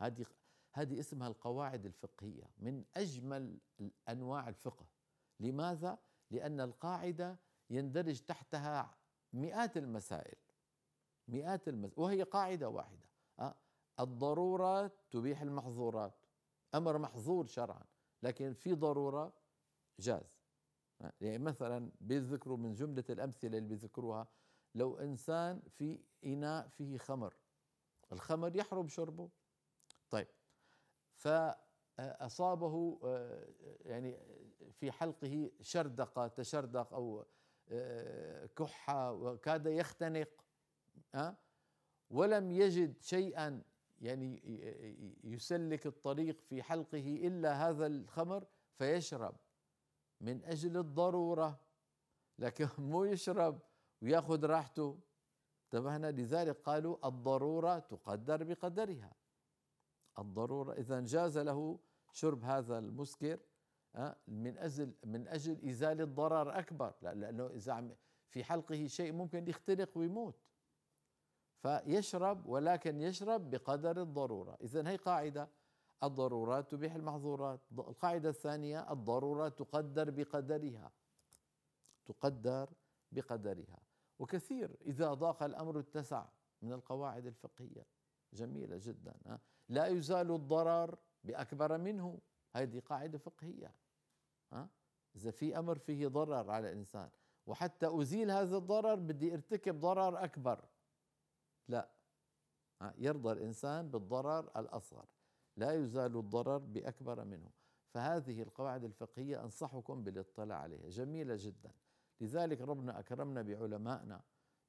هذه هذه اسمها القواعد الفقهية من أجمل أنواع الفقه لماذا؟ لأن القاعدة يندرج تحتها مئات المسائل مئات المسائل وهي قاعدة واحدة أه؟ الضرورة تبيح المحظورات أمر محظور شرعا لكن في ضرورة جاز يعني مثلا بيذكروا من جملة الأمثلة اللي بيذكروها لو إنسان في إناء فيه خمر الخمر يحرم شربه طيب. فأصابه يعني في حلقه شردقة تشردق أو كحة وكاد يختنق ولم يجد شيئا يعني يسلك الطريق في حلقه إلا هذا الخمر فيشرب من أجل الضرورة. لكن مو يشرب ويأخذ راحته. انتبهنا؟ لذلك قالوا الضرورة تقدر بقدرها. الضرورة. إذا جاز له شرب هذا المسكر من أجل من أجل إزالة ضرر أكبر. لأنه إذا في حلقه شيء ممكن يختنق ويموت. فيشرب ولكن يشرب بقدر الضرورة. إذا هي قاعدة الضرورات تبيح المحظورات. القاعدة الثانية الضرورة تقدر بقدرها. تقدر بقدرها. وكثير إذا ضاق الأمر اتسع من القواعد الفقهية. جميلة جدا لا يزال الضرر بأكبر منه. هذه قاعدة فقهية إذا في أمر فيه ضرر على الإنسان وحتى أزيل هذا الضرر بدي أرتكب ضرر أكبر. لا يرضى الإنسان بالضرر الأصغر. لا يزال الضرر بأكبر منه. فهذه القواعد الفقهية أنصحكم بالاطلاع عليها. جميلة جدا. لذلك ربنا أكرمنا بعلمائنا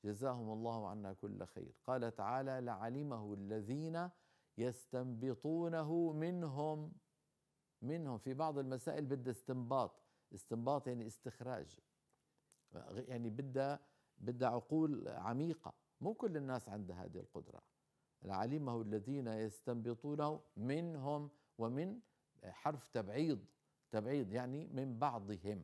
جزاهم الله عنا كل خير. قال تعالى لعلمه الذين يستنبطونه منهم منهم في بعض المسائل بدها استنباط. استنباط يعني استخراج. يعني بدها بدها عقول عميقة. مو كل الناس عندها هذه القدرة. لعلمه الذين يستنبطونه منهم ومن حرف تبعيض. تبعيض يعني من بعضهم.